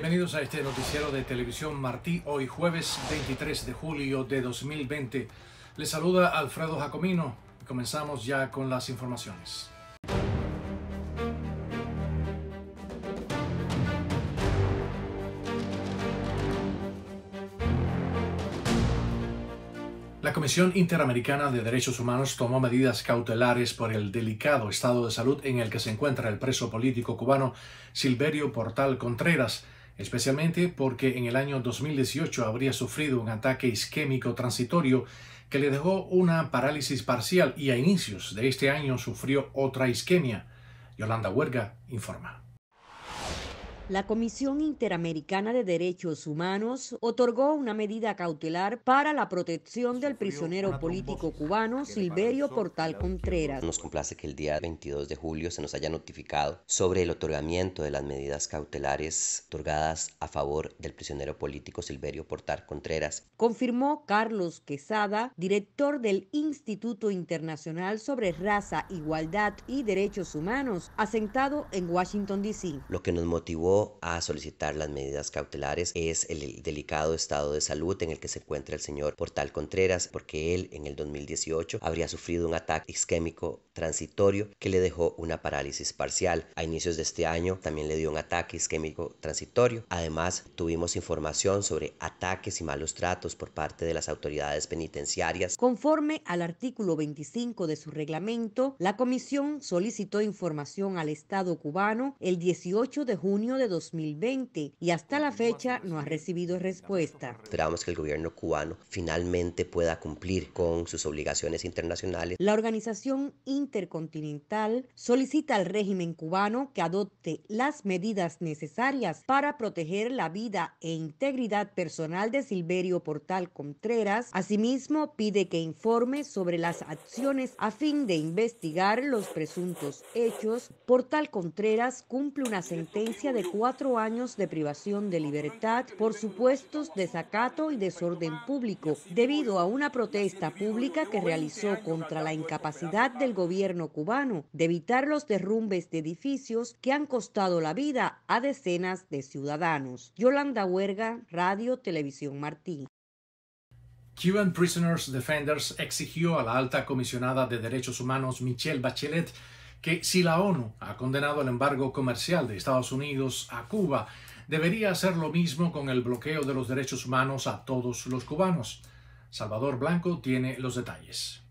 Bienvenidos a este noticiero de televisión Martí, hoy jueves 23 de julio de 2020. Les saluda Alfredo Jacomino y comenzamos ya con las informaciones. La Comisión Interamericana de Derechos Humanos tomó medidas cautelares por el delicado estado de salud en el que se encuentra el preso político cubano Silverio Portal Contreras, especialmente porque en el año 2018 habría sufrido un ataque isquémico transitorio que le dejó una parálisis parcial y a inicios de este año sufrió otra isquemia. Yolanda Huerga informa. La Comisión Interamericana de Derechos Humanos otorgó una medida cautelar para la protección del prisionero político cubano Silverio Portal Contreras. Nos complace que el día 22 de julio se nos haya notificado sobre el otorgamiento de las medidas cautelares otorgadas a favor del prisionero político Silverio Portal Contreras. Confirmó Carlos Quesada, director del Instituto Internacional sobre Raza, Igualdad y Derechos Humanos, asentado en Washington, D.C. Lo que nos motivó a solicitar las medidas cautelares es el delicado estado de salud en el que se encuentra el señor Portal Contreras, porque él en el 2018 habría sufrido un ataque isquémico transitorio que le dejó una parálisis parcial. A inicios de este año también le dio un ataque isquémico transitorio. Además, tuvimos información sobre ataques y malos tratos por parte de las autoridades penitenciarias. Conforme al artículo 25 de su reglamento, la comisión solicitó información al Estado cubano el 18 de junio de 2020 y hasta la fecha no ha recibido respuesta. Esperamos que el gobierno cubano finalmente pueda cumplir con sus obligaciones internacionales. La organización intercontinental solicita al régimen cubano que adopte las medidas necesarias para proteger la vida e integridad personal de Silverio Portal Contreras. Asimismo, pide que informe sobre las acciones a fin de investigar los presuntos hechos. Portal Contreras cumple una sentencia de cuatro años de privación de libertad por supuestos desacato y desorden público debido a una protesta pública que realizó contra la incapacidad del gobierno cubano de evitar los derrumbes de edificios que han costado la vida a decenas de ciudadanos. Yolanda Huerga, Radio Televisión Martín. Cuban Prisoners Defenders exigió a la alta comisionada de derechos humanos Michelle Bachelet que si la ONU ha condenado el embargo comercial de Estados Unidos a Cuba, debería hacer lo mismo con el bloqueo de los derechos humanos a todos los cubanos. Salvador Blanco tiene los detalles.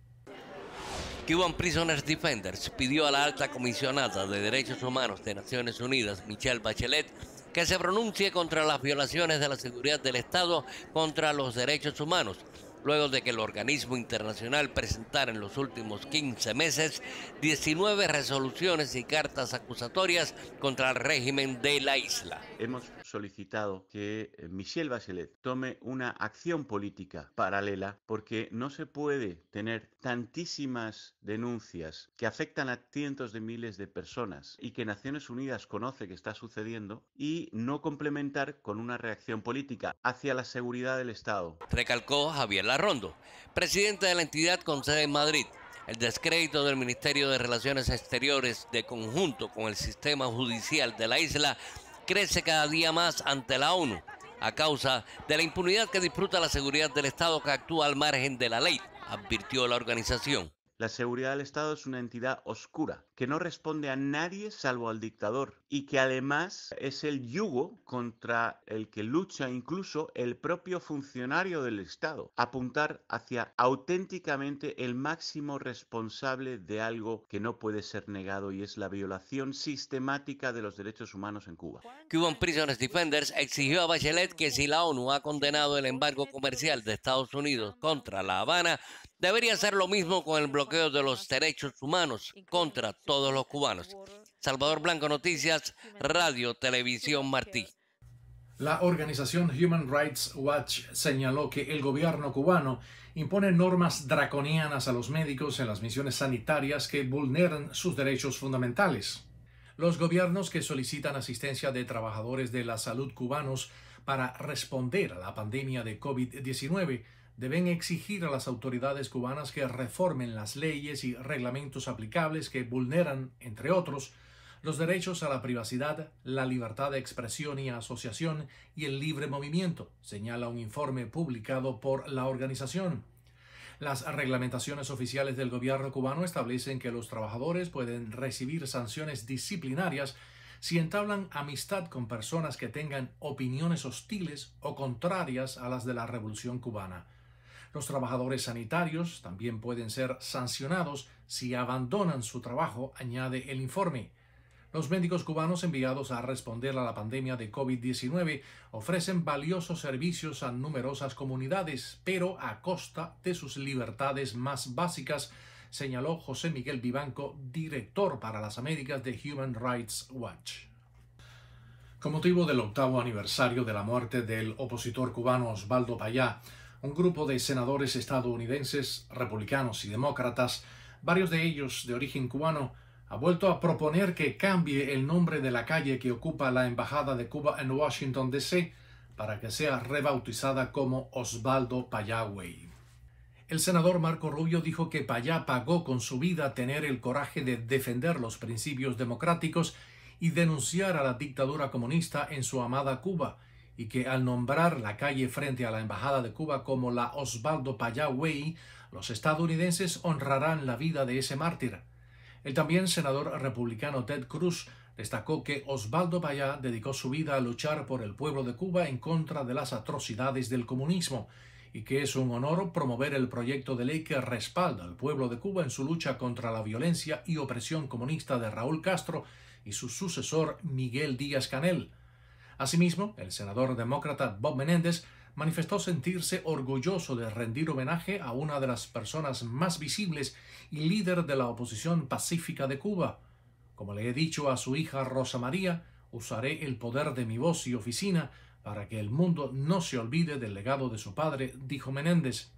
Cuban Prisoners Defenders pidió a la alta comisionada de derechos humanos de Naciones Unidas, Michelle Bachelet, que se pronuncie contra las violaciones de la seguridad del Estado contra los derechos humanos luego de que el organismo internacional presentara en los últimos 15 meses 19 resoluciones y cartas acusatorias contra el régimen de la isla. Solicitado que eh, Michelle Bachelet tome una acción política paralela porque no se puede tener tantísimas denuncias que afectan a cientos de miles de personas y que Naciones Unidas conoce que está sucediendo y no complementar con una reacción política hacia la seguridad del Estado. Recalcó Javier Larrondo, presidente de la entidad con sede en Madrid. El descrédito del Ministerio de Relaciones Exteriores de conjunto con el sistema judicial de la isla crece cada día más ante la ONU a causa de la impunidad que disfruta la seguridad del Estado que actúa al margen de la ley, advirtió la organización. La seguridad del Estado es una entidad oscura que no responde a nadie salvo al dictador y que además es el yugo contra el que lucha incluso el propio funcionario del Estado. Apuntar hacia auténticamente el máximo responsable de algo que no puede ser negado y es la violación sistemática de los derechos humanos en Cuba. Cuban Prisoners Defenders exigió a Bachelet que si la ONU ha condenado el embargo comercial de Estados Unidos contra La Habana, debería hacer lo mismo con el bloqueo de los derechos humanos contra todos los cubanos. Salvador Blanco Noticias, Radio Televisión Martí. La organización Human Rights Watch señaló que el gobierno cubano impone normas draconianas a los médicos en las misiones sanitarias que vulneran sus derechos fundamentales. Los gobiernos que solicitan asistencia de trabajadores de la salud cubanos para responder a la pandemia de COVID-19 deben exigir a las autoridades cubanas que reformen las leyes y reglamentos aplicables que vulneran, entre otros, los derechos a la privacidad, la libertad de expresión y asociación y el libre movimiento, señala un informe publicado por la organización. Las reglamentaciones oficiales del gobierno cubano establecen que los trabajadores pueden recibir sanciones disciplinarias si entablan amistad con personas que tengan opiniones hostiles o contrarias a las de la revolución cubana. Los trabajadores sanitarios también pueden ser sancionados si abandonan su trabajo, añade el informe. Los médicos cubanos enviados a responder a la pandemia de COVID-19 ofrecen valiosos servicios a numerosas comunidades, pero a costa de sus libertades más básicas, señaló José Miguel Vivanco, director para las Américas de Human Rights Watch. Con motivo del octavo aniversario de la muerte del opositor cubano Osvaldo Payá, un grupo de senadores estadounidenses, republicanos y demócratas, varios de ellos de origen cubano, ha vuelto a proponer que cambie el nombre de la calle que ocupa la Embajada de Cuba en Washington, D.C., para que sea rebautizada como Osvaldo Payá El senador Marco Rubio dijo que Payá pagó con su vida tener el coraje de defender los principios democráticos y denunciar a la dictadura comunista en su amada Cuba, y que al nombrar la calle frente a la Embajada de Cuba como la Osvaldo Payá los estadounidenses honrarán la vida de ese mártir. El también senador republicano Ted Cruz destacó que Osvaldo Payá dedicó su vida a luchar por el pueblo de Cuba en contra de las atrocidades del comunismo y que es un honor promover el proyecto de ley que respalda al pueblo de Cuba en su lucha contra la violencia y opresión comunista de Raúl Castro y su sucesor Miguel Díaz Canel. Asimismo, el senador demócrata Bob Menéndez manifestó sentirse orgulloso de rendir homenaje a una de las personas más visibles y líder de la oposición pacífica de Cuba. Como le he dicho a su hija Rosa María, usaré el poder de mi voz y oficina para que el mundo no se olvide del legado de su padre, dijo Menéndez.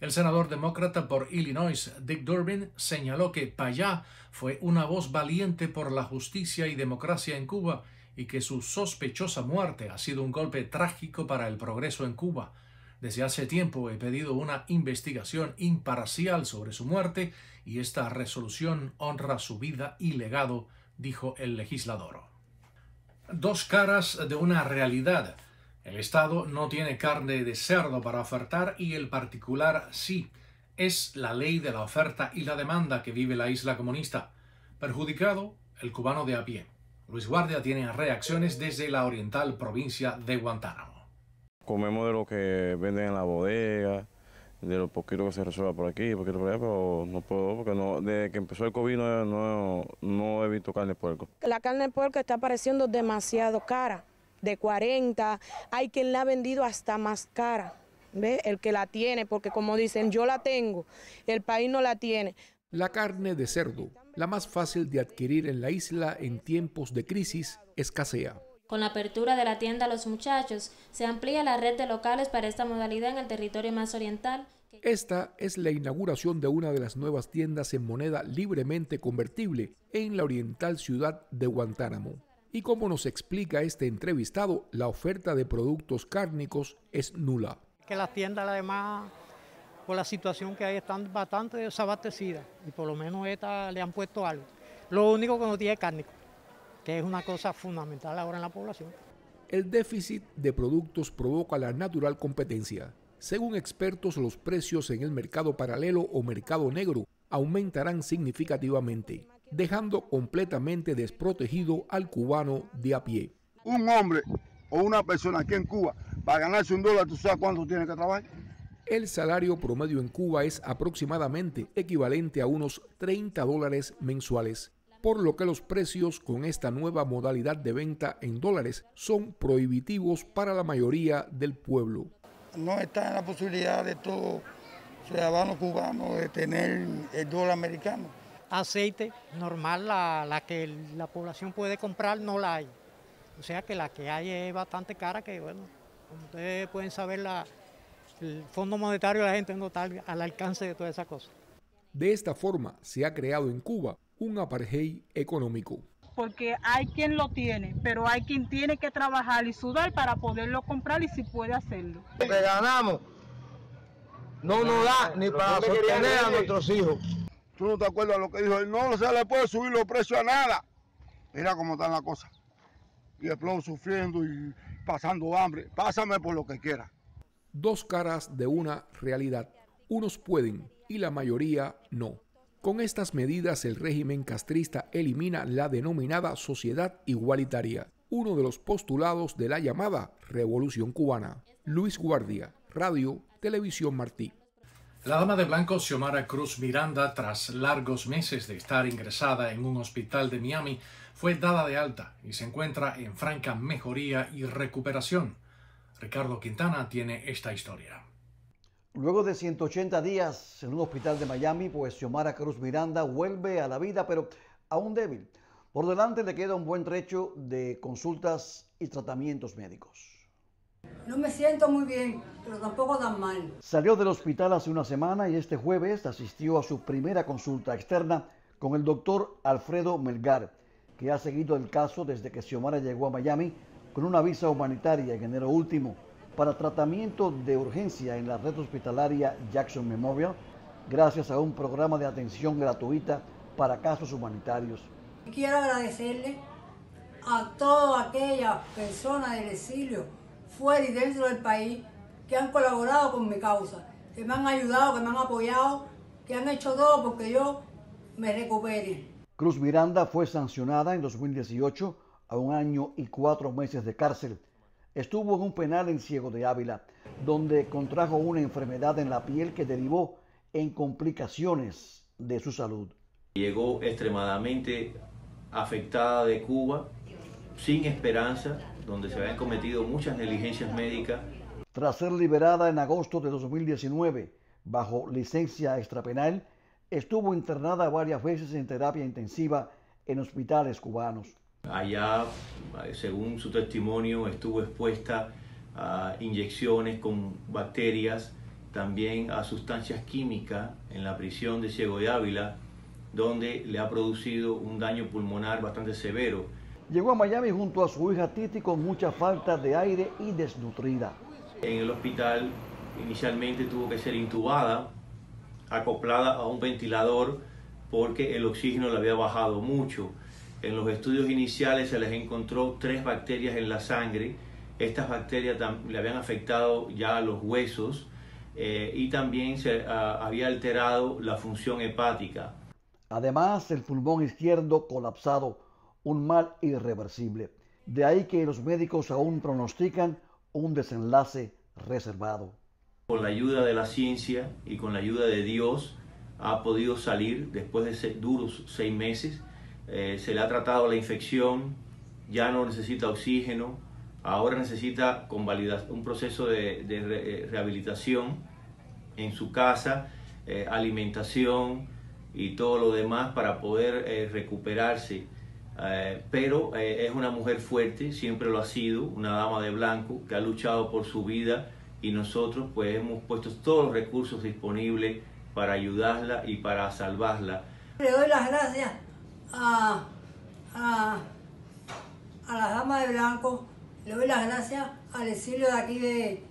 El senador demócrata por Illinois, Dick Durbin, señaló que Payá fue una voz valiente por la justicia y democracia en Cuba y que su sospechosa muerte ha sido un golpe trágico para el progreso en Cuba. Desde hace tiempo he pedido una investigación imparcial sobre su muerte y esta resolución honra su vida y legado, dijo el legislador. Dos caras de una realidad. El Estado no tiene carne de cerdo para ofertar y el particular sí. Es la ley de la oferta y la demanda que vive la isla comunista. Perjudicado el cubano de a pie. Luis Guardia tiene reacciones desde la oriental provincia de Guantánamo. Comemos de lo que venden en la bodega, de lo poquito que se resuelva por aquí, poquito por allá, pero no puedo, porque no, desde que empezó el COVID no, no, he visto carne de puerco. La carne de puerco está pareciendo demasiado cara, de 40, hay quien la ha vendido hasta más cara, ¿ve? El que la tiene, porque como dicen, yo la tengo, el país no la tiene. La carne de cerdo la más fácil de adquirir en la isla en tiempos de crisis, escasea. Con la apertura de la tienda Los Muchachos, se amplía la red de locales para esta modalidad en el territorio más oriental. Esta es la inauguración de una de las nuevas tiendas en moneda libremente convertible en la oriental ciudad de Guantánamo. Y como nos explica este entrevistado, la oferta de productos cárnicos es nula. Que las tiendas además por la situación que hay, están bastante desabastecidas y por lo menos esta le han puesto algo. Lo único que no tiene carne, que es una cosa fundamental ahora en la población. El déficit de productos provoca la natural competencia. Según expertos, los precios en el mercado paralelo o mercado negro aumentarán significativamente, dejando completamente desprotegido al cubano de a pie. Un hombre o una persona aquí en Cuba, para ganarse un dólar, ¿tú sabes cuánto tiene que trabajar? El salario promedio en Cuba es aproximadamente equivalente a unos 30 dólares mensuales, por lo que los precios con esta nueva modalidad de venta en dólares son prohibitivos para la mayoría del pueblo. No está en la posibilidad de todo ciudadano cubano de tener el dólar americano. Aceite normal, la, la que la población puede comprar, no la hay. O sea que la que hay es bastante cara, que bueno, ustedes pueden saber la, el Fondo Monetario de la gente no está al alcance de todas esas cosas. De esta forma se ha creado en Cuba un apartheid económico. Porque hay quien lo tiene, pero hay quien tiene que trabajar y sudar para poderlo comprar y si puede hacerlo. Lo que ganamos no nos da ni para sostener a nuestros hijos. ¿Tú no te acuerdas de lo que dijo él? No, no se le puede subir los precios a nada. Mira cómo están las cosas. Y el pueblo sufriendo y pasando hambre. Pásame por lo que quiera. Dos caras de una realidad. Unos pueden y la mayoría no. Con estas medidas el régimen castrista elimina la denominada sociedad igualitaria, uno de los postulados de la llamada Revolución cubana. Luis Guardia, Radio, Televisión Martí. La dama de blanco Xiomara Cruz Miranda, tras largos meses de estar ingresada en un hospital de Miami, fue dada de alta y se encuentra en franca mejoría y recuperación. Ricardo Quintana tiene esta historia. Luego de 180 días en un hospital de Miami, pues Xiomara Cruz Miranda vuelve a la vida, pero aún débil. Por delante le queda un buen trecho de consultas y tratamientos médicos. No me siento muy bien, pero tampoco tan mal. Salió del hospital hace una semana y este jueves asistió a su primera consulta externa con el doctor Alfredo Melgar, que ha seguido el caso desde que Xiomara llegó a Miami con una visa humanitaria en enero último para tratamiento de urgencia en la red hospitalaria Jackson Memorial, gracias a un programa de atención gratuita para casos humanitarios. Quiero agradecerle a todas aquellas personas del exilio fuera y dentro del país que han colaborado con mi causa, que me han ayudado, que me han apoyado, que han hecho todo porque yo me recupere. Cruz Miranda fue sancionada en 2018 a un año y cuatro meses de cárcel. Estuvo en un penal en Ciego de Ávila, donde contrajo una enfermedad en la piel que derivó en complicaciones de su salud. Llegó extremadamente afectada de Cuba, sin esperanza, donde se habían cometido muchas negligencias médicas. Tras ser liberada en agosto de 2019 bajo licencia extrapenal, estuvo internada varias veces en terapia intensiva en hospitales cubanos. Allá, según su testimonio, estuvo expuesta a inyecciones con bacterias, también a sustancias químicas en la prisión de Ciego de Ávila, donde le ha producido un daño pulmonar bastante severo Llegó a Miami junto a su hija Titi con mucha falta de aire y desnutrida. En el hospital inicialmente tuvo que ser intubada, acoplada a un ventilador porque el oxígeno le había bajado mucho. En los estudios iniciales se les encontró tres bacterias en la sangre. Estas bacterias le habían afectado ya a los huesos eh, y también se ah, había alterado la función hepática. Además, el pulmón izquierdo colapsado un mal irreversible. De ahí que los médicos aún pronostican un desenlace reservado. Con la ayuda de la ciencia y con la ayuda de Dios ha podido salir después de duros seis meses. Eh, se le ha tratado la infección, ya no necesita oxígeno, ahora necesita un proceso de, eh, rehabilitación en su casa, eh, alimentación y todo lo demás para poder recuperarse pero es una mujer fuerte, siempre lo ha sido, una dama de blanco que ha luchado por su vida y nosotros pues hemos puesto todos los recursos disponibles para ayudarla y para salvarla. Le doy las gracias a, a, a la dama de blanco, le doy las gracias al exilio de aquí de,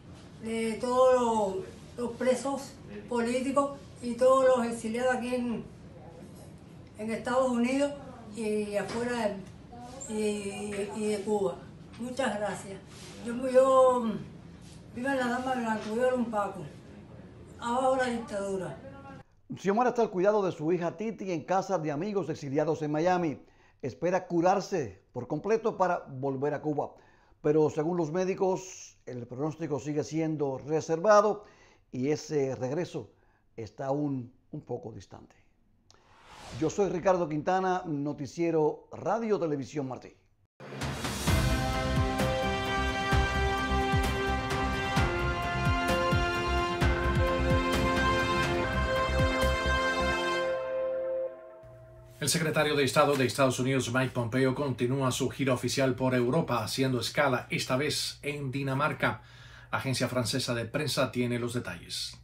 de todos los, presos políticos y todos los exiliados aquí en, en Estados Unidos y afuera de, y, de Cuba. Muchas gracias. Yo, yo viva la dama blanca, viva un Paco. Abajo la dictadura. Xiomara está al cuidado de su hija Titi en casa de amigos exiliados en Miami. Espera curarse por completo para volver a Cuba. Pero según los médicos, el pronóstico sigue siendo reservado y ese regreso está aún un poco distante. Yo soy Ricardo Quintana, noticiero Radio Televisión Martí. El secretario de Estado de Estados Unidos, Mike Pompeo, continúa su gira oficial por Europa, haciendo escala esta vez en Dinamarca. Agencia francesa de prensa tiene los detalles.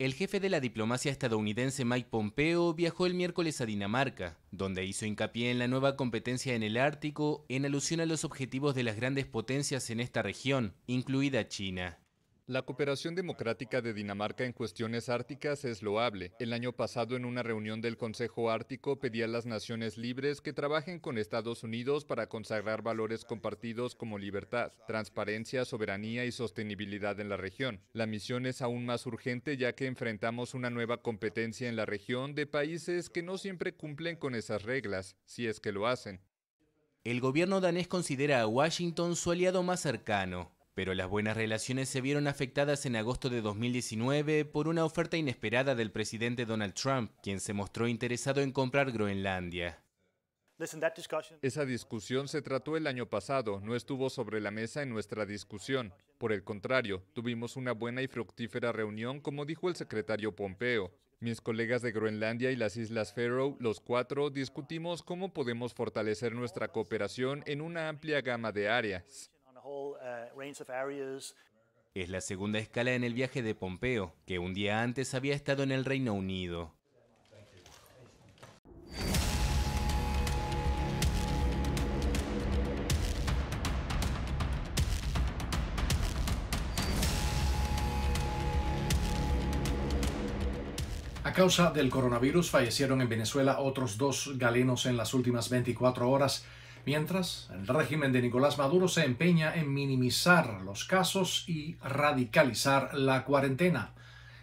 El jefe de la diplomacia estadounidense Mike Pompeo viajó el miércoles a Dinamarca, donde hizo hincapié en la nueva competencia en el Ártico en alusión a los objetivos de las grandes potencias en esta región, incluida China. La cooperación democrática de Dinamarca en cuestiones árticas es loable. El año pasado, en una reunión del Consejo Ártico, pedía a las naciones libres que trabajen con Estados Unidos para consagrar valores compartidos como libertad, transparencia, soberanía y sostenibilidad en la región. La misión es aún más urgente ya que enfrentamos una nueva competencia en la región de países que no siempre cumplen con esas reglas, si es que lo hacen. El gobierno danés considera a Washington su aliado más cercano, pero las buenas relaciones se vieron afectadas en agosto de 2019 por una oferta inesperada del presidente Donald Trump, quien se mostró interesado en comprar Groenlandia. Esa discusión se trató el año pasado, no estuvo sobre la mesa en nuestra discusión. Por el contrario, tuvimos una buena y fructífera reunión, como dijo el secretario Pompeo. Mis colegas de Groenlandia y las Islas Faroe, los cuatro, discutimos cómo podemos fortalecer nuestra cooperación en una amplia gama de áreas. Es la segunda escala en el viaje de Pompeo, que un día antes había estado en el Reino Unido. A causa del coronavirus fallecieron en Venezuela otros dos galenos en las últimas 24 horas, mientras el régimen de Nicolás Maduro se empeña en minimizar los casos y radicalizar la cuarentena.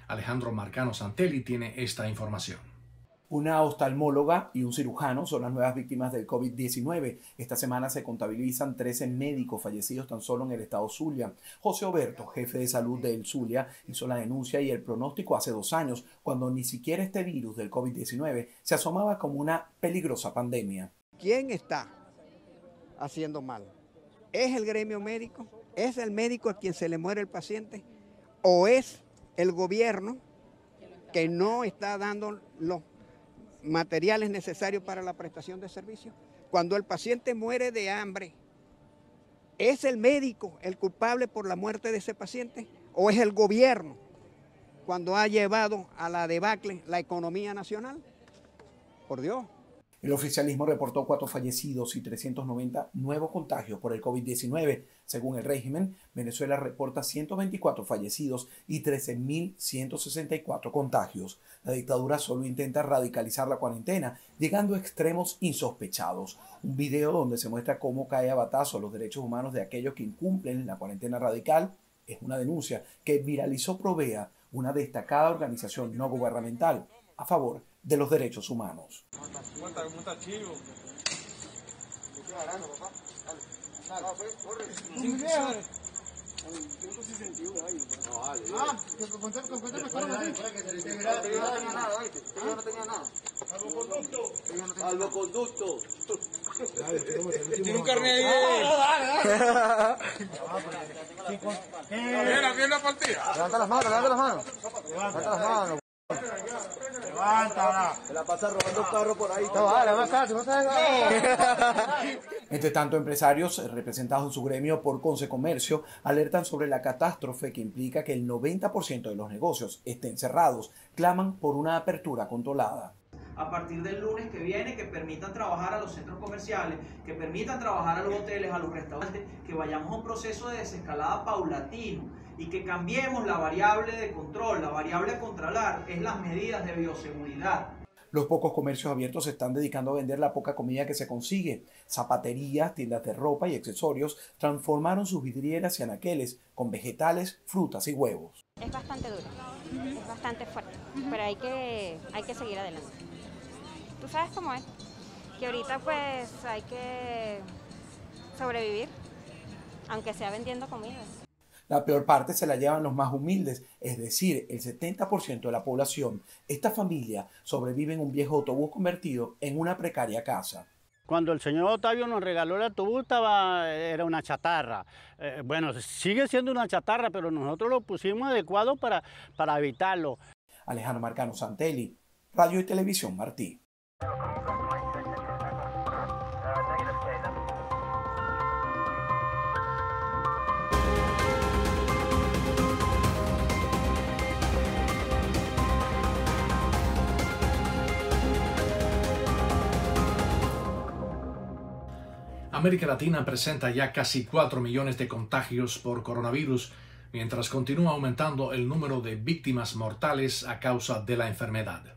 Alejandro Marcano Santelli tiene esta información. Una oftalmóloga y un cirujano son las nuevas víctimas del COVID-19. Esta semana se contabilizan 13 médicos fallecidos tan solo en el estado Zulia. José Oberto, jefe de salud del Zulia, hizo la denuncia y el pronóstico hace dos años, cuando ni siquiera este virus del COVID-19 se asomaba como una peligrosa pandemia. ¿Quién está haciendo mal? ¿Es el gremio médico? ¿Es el médico a quien se le muere el paciente? ¿O es el gobierno que no está dando los materiales necesarios para la prestación de servicios. Cuando el paciente muere de hambre, ¿es el médico el culpable por la muerte de ese paciente o es el gobierno cuando ha llevado a la debacle la economía nacional? Por Dios. El oficialismo reportó cuatro fallecidos y 390 nuevos contagios por el COVID-19. Según el régimen, Venezuela reporta 124 fallecidos y 13.164 contagios. La dictadura solo intenta radicalizar la cuarentena, llegando a extremos insospechados. Un video donde se muestra cómo cae a batazo los derechos humanos de aquellos que incumplen la cuarentena radical es una denuncia que viralizó Provea, una destacada organización no gubernamental a favor de los derechos humanos. Tiene un carnet ahí. Levanta las manos, levanta las manos. Levanta las manos. Levántala. Se la pasa robando un carro por ahí. No, vale, más casi, no Entre tanto, empresarios representados en su gremio por Consecomercio alertan sobre la catástrofe que implica que el 90% de los negocios estén cerrados. Claman por una apertura controlada a partir del lunes que viene, que permitan trabajar a los centros comerciales, que permitan trabajar a los hoteles, a los restaurantes, que vayamos a un proceso de desescalada paulatino y que cambiemos la variable de control. La variable a controlar es las medidas de bioseguridad. Los pocos comercios abiertos se están dedicando a vender la poca comida que se consigue. Zapaterías, tiendas de ropa y accesorios transformaron sus vidrieras y anaqueles con vegetales, frutas y huevos. Es bastante duro, es bastante fuerte, pero hay que, hay que seguir adelante tú sabes cómo es, que ahorita pues hay que sobrevivir, aunque sea vendiendo comida. La peor parte se la llevan los más humildes, es decir, el 70% de la población. Esta familia sobrevive en un viejo autobús convertido en una precaria casa. Cuando el señor Otavio nos regaló el autobús estaba, era una chatarra. Eh, bueno, sigue siendo una chatarra, pero nosotros lo pusimos adecuado para, para evitarlo. Alejandro Marcano Santelli, Radio y Televisión Martí. América Latina presenta ya casi 4 millones de contagios por coronavirus, mientras continúa aumentando el número de víctimas mortales a causa de la enfermedad.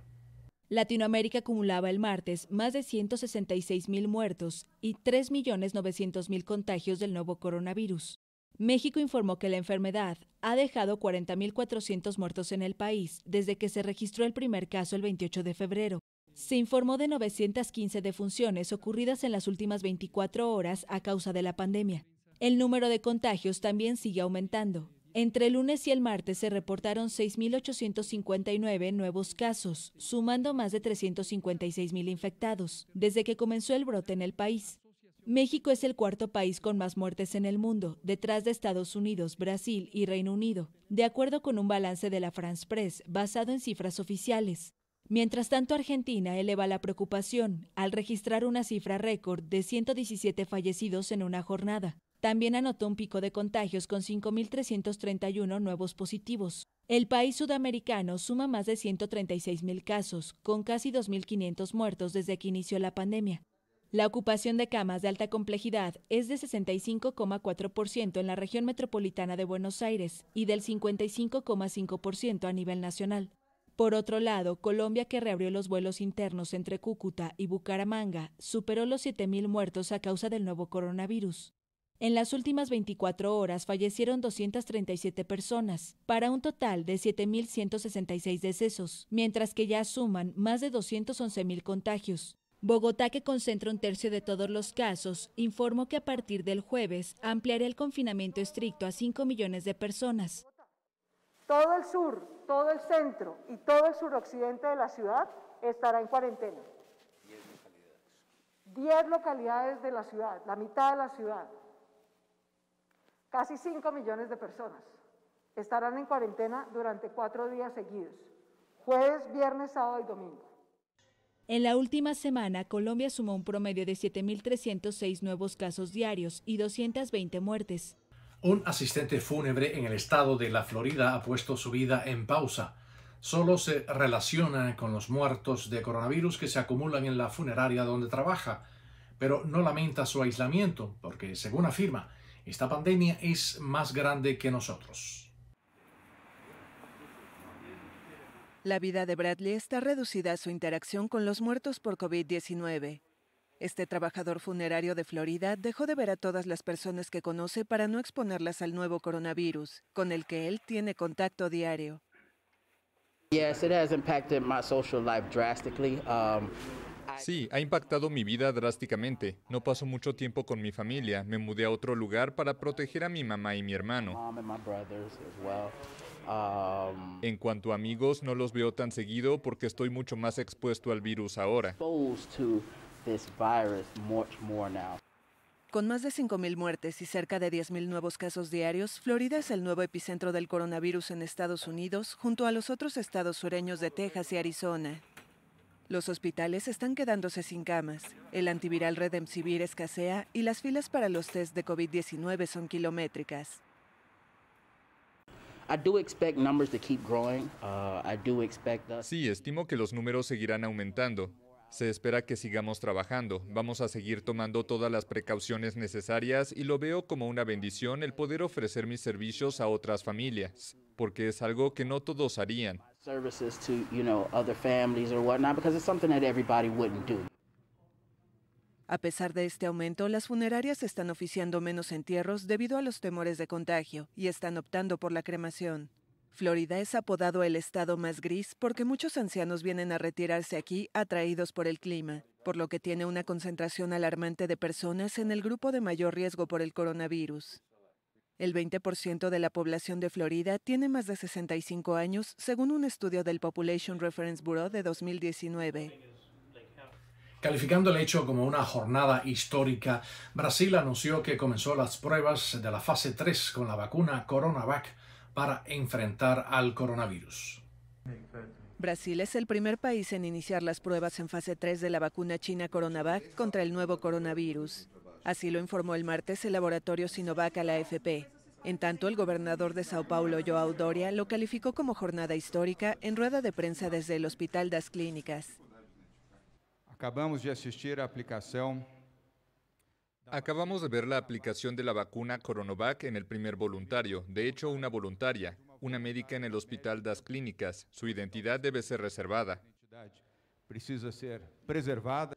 Latinoamérica acumulaba el martes más de 166 mil muertos y 3.900.000 contagios del nuevo coronavirus. México informó que la enfermedad ha dejado 40.400 muertos en el país desde que se registró el primer caso el 28 de febrero. Se informó de 915 defunciones ocurridas en las últimas 24 horas a causa de la pandemia. El número de contagios también sigue aumentando. Entre el lunes y el martes se reportaron 6.859 nuevos casos, sumando más de 356.000 infectados, desde que comenzó el brote en el país. México es el cuarto país con más muertes en el mundo, detrás de Estados Unidos, Brasil y Reino Unido, de acuerdo con un balance de la France Press basado en cifras oficiales. Mientras tanto, Argentina eleva la preocupación al registrar una cifra récord de 117 fallecidos en una jornada. También anotó un pico de contagios con 5.331 nuevos positivos. El país sudamericano suma más de 136.000 casos, con casi 2.500 muertos desde que inició la pandemia. La ocupación de camas de alta complejidad es de 65,4% en la región metropolitana de Buenos Aires y del 55,5% a nivel nacional. Por otro lado, Colombia, que reabrió los vuelos internos entre Cúcuta y Bucaramanga, superó los 7.000 muertos a causa del nuevo coronavirus. En las últimas 24 horas fallecieron 237 personas, para un total de 7.166 decesos, mientras que ya suman más de 211.000 contagios. Bogotá, que concentra un tercio de todos los casos, informó que a partir del jueves ampliará el confinamiento estricto a 5 millones de personas. Todo el sur, todo el centro y todo el suroccidente de la ciudad estará en cuarentena. 10 localidades de la ciudad, la mitad de la ciudad. Casi 5 millones de personas estarán en cuarentena durante cuatro días seguidos, jueves, viernes, sábado y domingo. En la última semana, Colombia sumó un promedio de 7.306 nuevos casos diarios y 220 muertes. Un asistente fúnebre en el estado de la Florida ha puesto su vida en pausa. Solo se relaciona con los muertos de coronavirus que se acumulan en la funeraria donde trabaja, pero no lamenta su aislamiento porque, según afirma, esta pandemia es más grande que nosotros. La vida de Bradley está reducida a su interacción con los muertos por COVID-19. Este trabajador funerario de Florida dejó de ver a todas las personas que conoce para no exponerlas al nuevo coronavirus, con el que él tiene contacto diario. Yes, it has impacted my social life drastically. Um, Sí, ha impactado mi vida drásticamente. No paso mucho tiempo con mi familia. Me mudé a otro lugar para proteger a mi mamá y mi hermano. Um, En cuanto a amigos, no los veo tan seguido porque estoy mucho más expuesto al virus ahora. Exposed to this virus much more now. Con más de 5.000 muertes y cerca de 10.000 nuevos casos diarios, Florida es el nuevo epicentro del coronavirus en Estados Unidos, junto a los otros estados sureños de Texas y Arizona. Los hospitales están quedándose sin camas, el antiviral Redemsivir escasea y las filas para los test de COVID-19 son kilométricas. I do expect numbers to keep growing. Uh, I do expect us. Sí, estimo que los números seguirán aumentando. Se espera que sigamos trabajando. Vamos a seguir tomando todas las precauciones necesarias y lo veo como una bendición el poder ofrecer mis servicios a otras familias, porque es algo que no todos harían. A pesar de este aumento, las funerarias están oficiando menos entierros debido a los temores de contagio y están optando por la cremación. Florida es apodado el estado más gris porque muchos ancianos vienen a retirarse aquí atraídos por el clima, por lo que tiene una concentración alarmante de personas en el grupo de mayor riesgo por el coronavirus. El 20% de la población de Florida tiene más de 65 años, según un estudio del Population Reference Bureau de 2019. Calificando el hecho como una jornada histórica, Brasil anunció que comenzó las pruebas de la fase 3 con la vacuna CoronaVac para enfrentar al coronavirus. Brasil es el primer país en iniciar las pruebas en fase 3 de la vacuna china CoronaVac contra el nuevo coronavirus. Así lo informó el martes el laboratorio Sinovac a la AFP. En tanto, el gobernador de Sao Paulo, Joao Doria, lo calificó como jornada histórica en rueda de prensa desde el Hospital das Clínicas. Acabamos de assistir a aplicação Acabamos de ver la aplicación de la vacuna Coronovac en el primer voluntario, de hecho una voluntaria, una médica en el Hospital Das Clínicas. Su identidad debe ser reservada. Precisa ser preservada.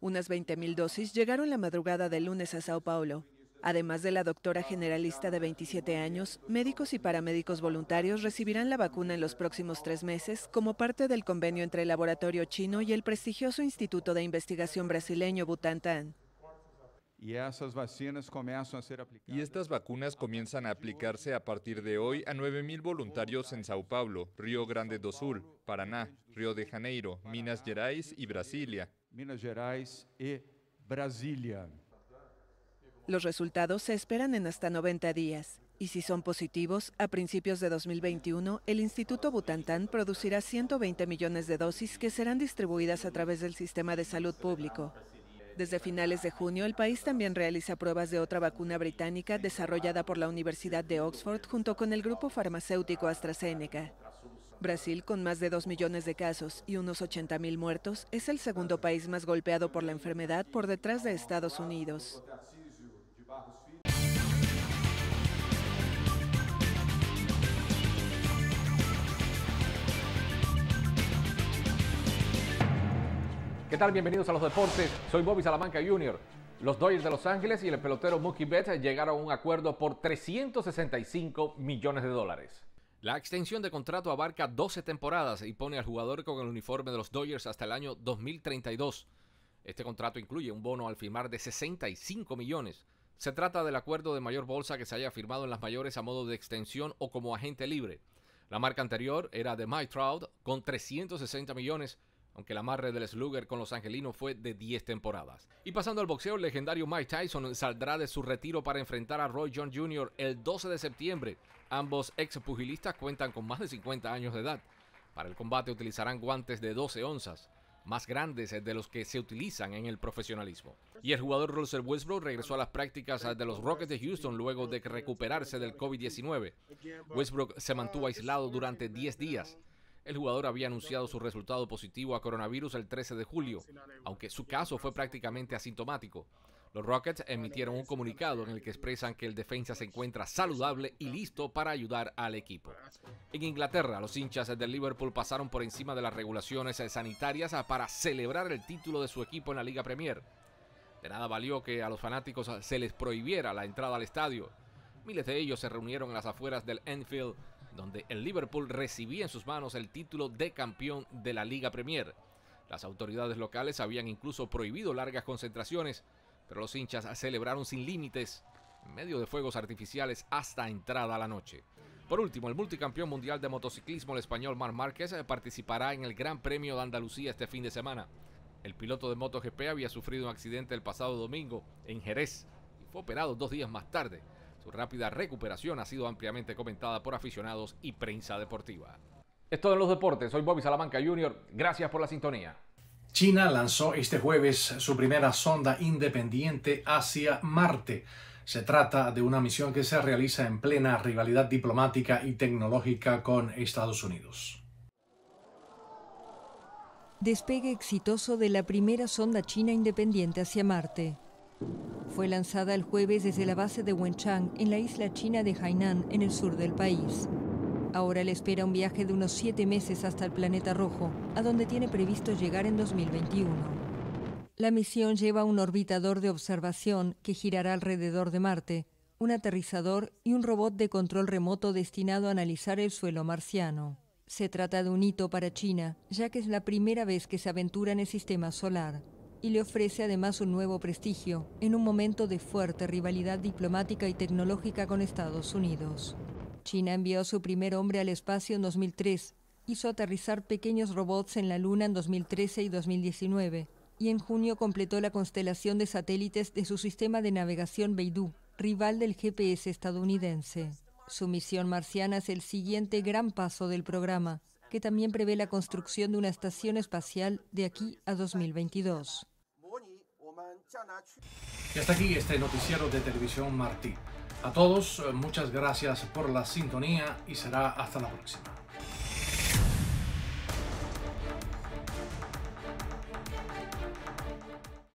Unas 20.000 dosis llegaron la madrugada del lunes a Sao Paulo. Además de la doctora generalista de 27 años, médicos y paramédicos voluntarios recibirán la vacuna en los próximos tres meses como parte del convenio entre el laboratorio chino y el prestigioso Instituto de Investigación brasileño Butantan. Y estas vacinas comienzan a ser aplicadas. Y estas vacunas comienzan a aplicarse a partir de hoy a 9.000 voluntarios en Sao Paulo, Río Grande do Sul, Paraná, Río de Janeiro, Minas Gerais y Brasilia. Minas Gerais y Brasilia. Los resultados se esperan en hasta 90 días. Y si son positivos, a principios de 2021, el Instituto Butantan producirá 120 millones de dosis que serán distribuidas a través del sistema de salud público. Desde finales de junio, el país también realiza pruebas de otra vacuna británica desarrollada por la Universidad de Oxford junto con el grupo farmacéutico AstraZeneca. Brasil, con más de 2 millones de casos y unos 80.000 muertos, es el segundo país más golpeado por la enfermedad por detrás de Estados Unidos. ¿Qué tal? Bienvenidos a los deportes. Soy Bobby Salamanca Jr. Los Dodgers de Los Ángeles y el pelotero Mookie Betts llegaron a un acuerdo por 365 millones de dólares. La extensión de contrato abarca 12 temporadas y pone al jugador con el uniforme de los Dodgers hasta el año 2032. Este contrato incluye un bono al firmar de 65 millones. Se trata del acuerdo de mayor bolsa que se haya firmado en las mayores a modo de extensión o como agente libre. La marca anterior era de Mike Trout con 360 millones aunque el amarre del Slugger con los angelinos fue de 10 temporadas. Y pasando al boxeo, el legendario Mike Tyson saldrá de su retiro para enfrentar a Roy Jones Jr. el 12 de septiembre. Ambos ex pugilistas cuentan con más de 50 años de edad. Para el combate utilizarán guantes de 12 onzas, más grandes de los que se utilizan en el profesionalismo. Y el jugador Russell Westbrook regresó a las prácticas de los Rockets de Houston luego de recuperarse del COVID-19. Westbrook se mantuvo aislado durante 10 días. El jugador había anunciado su resultado positivo a coronavirus el 13 de julio, aunque su caso fue prácticamente asintomático. Los Rockets emitieron un comunicado en el que expresan que el defensa se encuentra saludable y listo para ayudar al equipo. En Inglaterra, los hinchas del Liverpool pasaron por encima de las regulaciones sanitarias para celebrar el título de su equipo en la Liga Premier. De nada valió que a los fanáticos se les prohibiera la entrada al estadio. Miles de ellos se reunieron en las afueras del Enfield donde el Liverpool recibía en sus manos el título de campeón de la Liga Premier. Las autoridades locales habían incluso prohibido largas concentraciones, pero los hinchas celebraron sin límites, en medio de fuegos artificiales hasta entrada la noche. Por último, el multicampeón mundial de motociclismo, el español Mar Márquez, participará en el Gran Premio de Andalucía este fin de semana. El piloto de MotoGP había sufrido un accidente el pasado domingo en Jerez y fue operado dos días más tarde. Su rápida recuperación ha sido ampliamente comentada por aficionados y prensa deportiva. Esto de los deportes, soy Bobby Salamanca Jr. Gracias por la sintonía. China lanzó este jueves su primera sonda independiente hacia Marte. Se trata de una misión que se realiza en plena rivalidad diplomática y tecnológica con Estados Unidos. Despegue exitoso de la primera sonda china independiente hacia Marte. Fue lanzada el jueves desde la base de Wenchang en la isla china de Hainan, en el sur del país. Ahora le espera un viaje de unos siete meses hasta el planeta rojo, a donde tiene previsto llegar en 2021. La misión lleva un orbitador de observación que girará alrededor de Marte, un aterrizador y un robot de control remoto destinado a analizar el suelo marciano. Se trata de un hito para China, ya que es la primera vez que se aventura en el sistema solar y le ofrece además un nuevo prestigio en un momento de fuerte rivalidad diplomática y tecnológica con Estados Unidos. China envió a su primer hombre al espacio en 2003, hizo aterrizar pequeños robots en la Luna en 2013 y 2019, y en junio completó la constelación de satélites de su sistema de navegación Beidou, rival del GPS estadounidense. Su misión marciana es el siguiente gran paso del programa, que también prevé la construcción de una estación espacial de aquí a 2022. Y hasta aquí este noticiero de televisión Martí. A todos, muchas gracias por la sintonía y será hasta la próxima.